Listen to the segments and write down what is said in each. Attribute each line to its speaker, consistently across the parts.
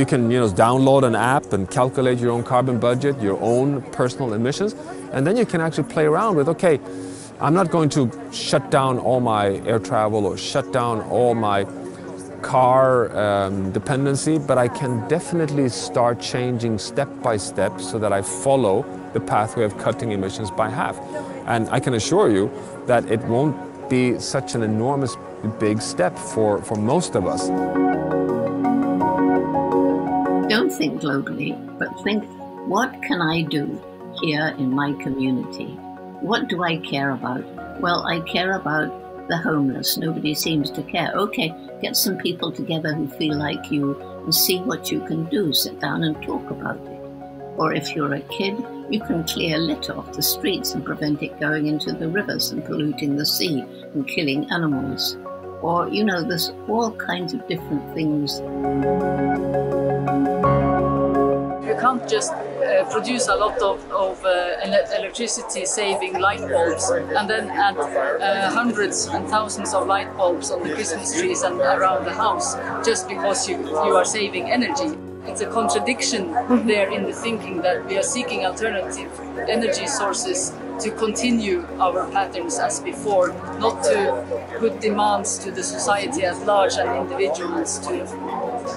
Speaker 1: you can you know download an app and calculate your own carbon budget, your own personal emissions, and then you can actually play around with okay, I'm not going to shut down all my air travel or shut down all my car um, dependency, but I can definitely start changing step by step so that I follow the pathway of cutting emissions by half. And I can assure you that it won't be such an enormous big step for, for most of us.
Speaker 2: Think globally, but think what can I do here in my community? What do I care about? Well, I care about the homeless. Nobody seems to care. Okay, get some people together who feel like you and see what you can do. Sit down and talk about it. Or if you're a kid, you can clear litter off the streets and prevent it going into the rivers and polluting the sea and killing animals. Or, you know, there's all kinds of different things.
Speaker 3: Can't just uh, produce a lot of, of uh, electricity saving light bulbs and then add uh, hundreds and thousands of light bulbs on the Christmas trees and around the house just because you, you are saving energy. It's a contradiction there in the thinking that we are seeking alternative energy sources to continue our patterns as before, not to put demands to the society at large and individuals to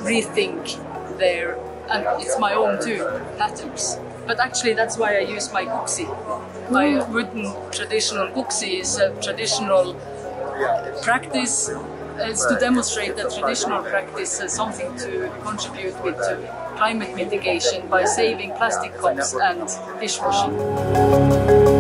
Speaker 3: rethink their and it's my own too, patterns. But actually that's why I use my guksi. My mm. wooden traditional guksi is a traditional practice. It's to demonstrate that traditional practice has something to contribute with to climate mitigation by saving plastic cups and dishwashing.